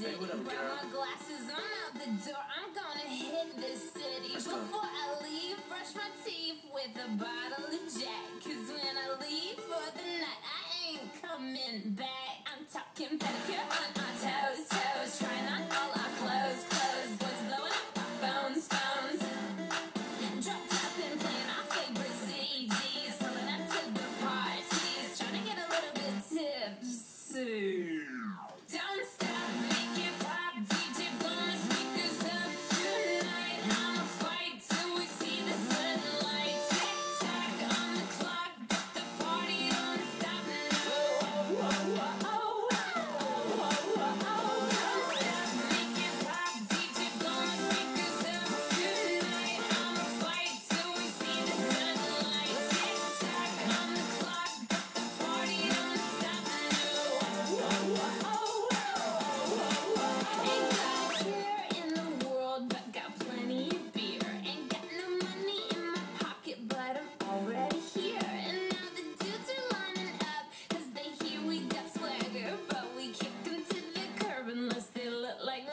day. Hey, what up, girl? my glasses, I'm out the door. I'm gonna hit this city. Let's Before go. I leave, brush my teeth with a bottle of Jack. Cause when I leave for the night, I ain't coming back. I'm talking pedicure.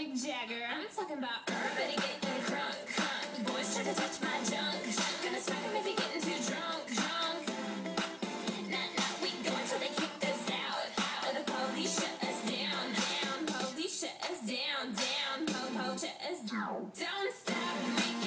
like Jagger. I'm talking about everybody getting drunk. drunk. Boys try to touch my junk. Gonna smack him if he's getting too drunk. Drunk. Nah, nah, we go until they kick us out. Or the police shut us down. Down. Police shut us down. Down. Po, po, shut us down. Don't stop.